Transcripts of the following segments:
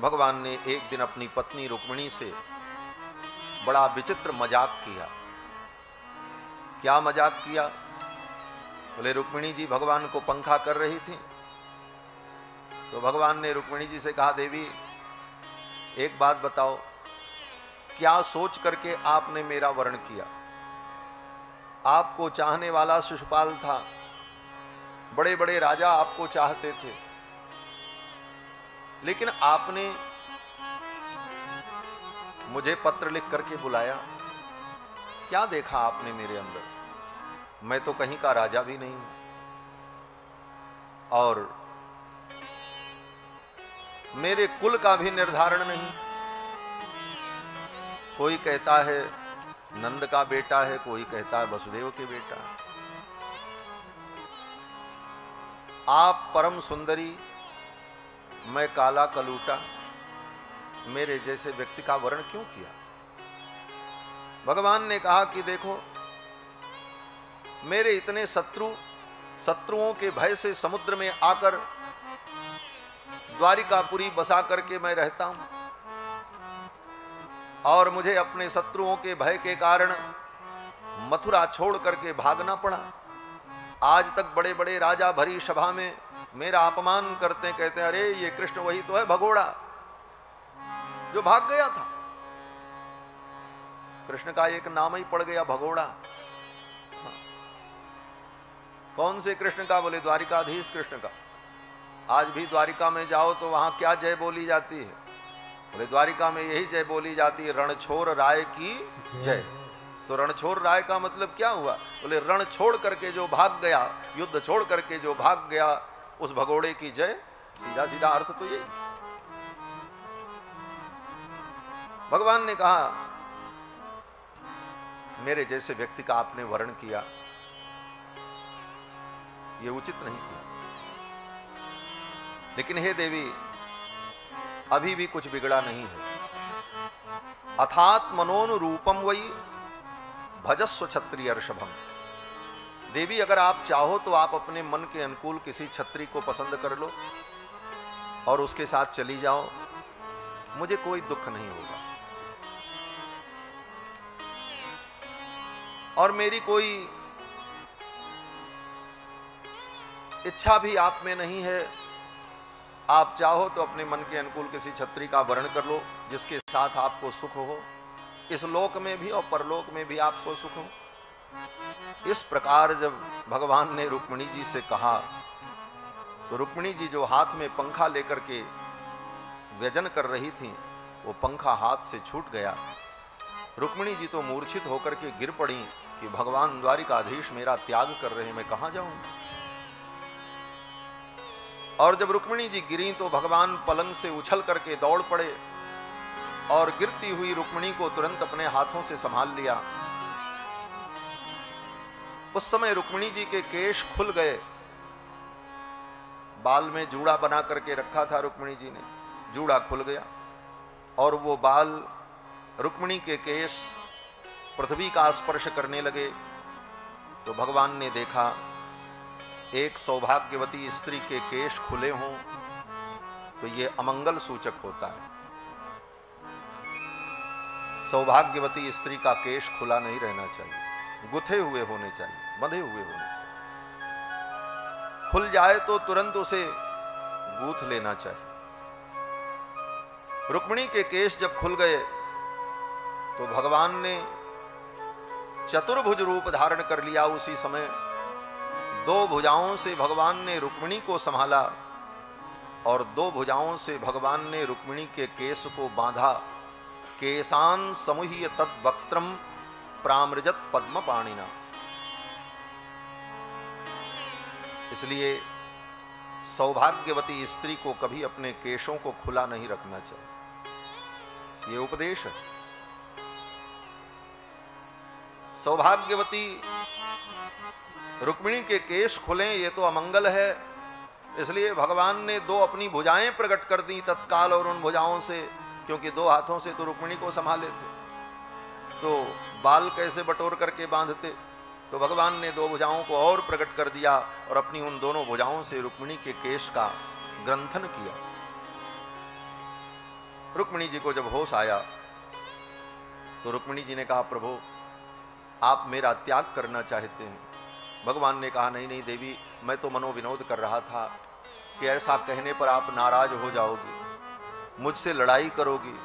भगवान ने एक दिन अपनी पत्नी रुक्मिणी से बड़ा विचित्र मज़ाक किया। क्या मज़ाक किया? बोले, रुक्मिणी जी, भगवान को पंखा कर रही थी। तो भगवान ने रुक्मिणी जी से कहा, देवी, एक बात बताओ, क्या सोच करके आपने मेरा वर्ण किया? आपको चाहने वाला शिशुपाल था बड़े बड़े राजा आपको चाहते थे। लेकिन आपने मुझे पत्र लिख करके बुलाया। क्या देखा आपने मेरे अंदर? मैं तो कहीं का राजा भी नहीं हूँ। और मेरे कुल का भी निर्धारण नहीं। कोई कहता है, नंद का बेटा है, कोई कहता है, वसुदेव के बेटा। आप परम सुंदरी मैं काला कलूटा, मेरे जैसे व्यक्ति का वर्ण क्यों किया? भगवान ने कहा कि देखो, मेरे इतने शत्रु, शत्रुओं के भय से समुद्र में आकर द्वारिकापुरी बसा करके मैं रहता हूँ। और मुझे अपने शत्रुओं के भय के कारण मथुरा छोड़ करके भागना पड़ा। आज तक बड़े बड़े राजा भरी सभा में मेरा अपमान करते कहते अरे, ये कृष्ण वही तो है, भगोड़ा, जो भाग गया था। कृष्ण का एक नाम ही पड़ गया, भगोड़ा। हाँ। कौन से कृष्ण का? बोले, द्वारिकाधीश कृष्ण का। आज भी द्वारिका में जाओ तो वहाँ क्या जय बोली जाती है? बोले, द्वारिका में यही जय बोली जाती है, रणछोर राय की जय। तो रणछोर राय का मतलब क्या हुआ? बोले, रण छोड़ करके जो भाग गया, युद्ध छोड़ करके जो भाग गया उस भगोड़े की जय। सीधा सीधा अर्थ तो यही। भगवान ने कहा, मेरे जैसे व्यक्ति का आपने वर्ण किया, ये उचित नहीं किया। लेकिन हे देवी, अभी भी कुछ बिगड़ा नहीं है। अथात मनोन रूपम वही भजस्व क्षत्रिय ऋषभम देवी, अगर आप चाहो तो आप अपने मन के अनुकूल किसी छत्री को पसंद कर लो और उसके साथ चली जाओ। मुझे कोई दुख नहीं होगा। और मेरी कोई इच्छा भी आप में नहीं है। आप चाहो तो अपने मन के अनुकूल किसी छत्री का वर्ण कर लो, जिसके साथ आपको सुख हो। इस लोक में भी और परलोक में भी आपको सुख हो। इस प्रकार जब भगवान ने रुक्मिणी जी से कहा तो रुक्मिणी जी जो हाथ में पंखा लेकर के व्यजन कर रही थी, वो पंखा हाथ से छूट गया। रुक्मिणी जी तो मूर्छित होकर के गिर पड़ी कि भगवान द्वारिकाधीश मेरा त्याग कर रहे मैं कहा जाऊँगा और जब रुक्मिणी जी गिरी तो भगवान पलंग से उछल करके दौड़ पड़े और गिरती हुई रुक्मिणी को तुरंत अपने हाथों से संभाल लिया। उस समय रुक्मिणी जी के केश खुल गए। बाल में जूड़ा बना करके रखा था रुक्मिणी जी ने। जूड़ा खुल गया। और वो बाल रुक्मिणी के केश पृथ्वी का स्पर्श करने लगे। तो भगवान ने देखा, एक सौभाग्यवती स्त्री के केश खुले हों तो ये अमंगल सूचक होता है। सौभाग्यवती स्त्री का केश खुला नहीं रहना चाहिए। गुथे हुए होने चाहिए, बंधे हुए होने चाहिए। खुल जाए तो तुरंत उसे गूथ लेना चाहिए। रुक्मिणी के केश जब खुल गए तो भगवान ने चतुर्भुज रूप धारण कर लिया उसी समय। दो भुजाओं से भगवान ने रुक्मिणी को संभाला और दो भुजाओं से भगवान ने रुक्मिणी के केस को बांधा। केसान समूह तद वक्त्रम प्रामृजत पद्म पाणिना इसलिए सौभाग्यवती स्त्री को कभी अपने केशों को खुला नहीं रखना चाहिए। ये उपदेश है। सौभाग्यवती रुक्मिणी के केश खुले, ये तो अमंगल है। इसलिए भगवान ने दो अपनी भुजाएँ प्रकट कर दी तत्काल और उन भुजाओं से, क्योंकि दो हाथों से तो रुक्मिणी को संभाले थे। तो बाल कैसे बटोर करके बांधते? तो भगवान ने दो भुजाओं को और प्रकट कर दिया और अपनी उन दोनों भुजाओं से रुक्मिणी के केश का ग्रंथन किया। रुक्मिणी जी को जब होश आया तो रुक्मिणी जी ने कहा, प्रभु, आप मेरा त्याग करना चाहते हैं। भगवान ने कहा, नहीं नहीं देवी, मैं तो मनोविनोद कर रहा था कि ऐसा कहने पर आप नाराज़ हो जाओगी, मुझसे लड़ाई करोगी,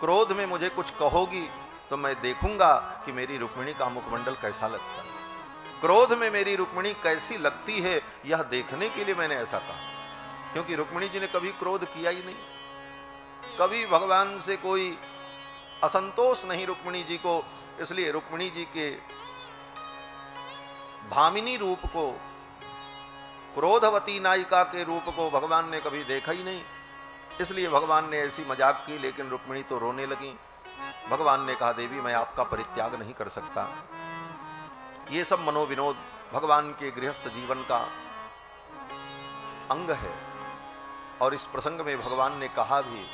क्रोध में मुझे कुछ कहोगी तो मैं देखूँगा कि मेरी रुक्मिणी का मुखमंडल कैसा लगता है। क्रोध में मेरी रुक्मिणी कैसी लगती है, यह देखने के लिए मैंने ऐसा कहा। क्योंकि रुक्मिणी जी ने कभी क्रोध किया ही नहीं। कभी भगवान से कोई असंतोष नहीं रुक्मिणी जी को, इसलिए रुक्मिणी जी के भामिनी रूप को, क्रोधवती नायिका के रूप को भगवान ने कभी देखा ही नहीं। इसलिए भगवान ने ऐसी मज़ाक की, लेकिन रुक्मिणी तो रोने लगी। भगवान ने कहा, देवी, मैं आपका परित्याग नहीं कर सकता। ये सब मनोविनोद भगवान के गृहस्थ जीवन का अंग है। और इस प्रसंग में भगवान ने कहा भी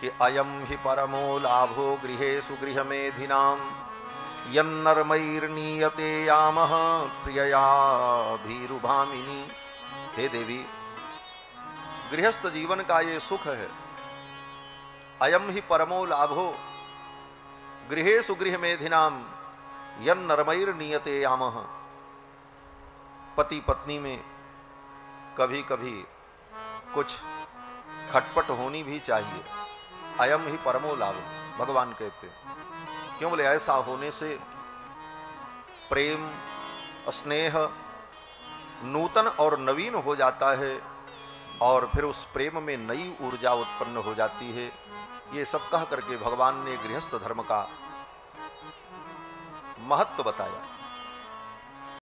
कि अयम ही परमो लाभो गृहे सुगृह मेधिनाम याम प्रियया भीरुभामिनी हे देवी, गृहस्थ जीवन का ये सुख है। अयम ही परमो लाभो। गृहे सुगृह मेधिनाम यन नरमैर नियते याम। पति पत्नी में कभी कभी कुछ खटपट होनी भी चाहिए। अयम ही परमो लाभ, भगवान कहते क्यों बोले? ऐसा होने से प्रेम, स्नेह नूतन और नवीन हो जाता है और फिर उस प्रेम में नई ऊर्जा उत्पन्न हो जाती है। ये सब कह करके भगवान ने गृहस्थ धर्म का महत्व बताया।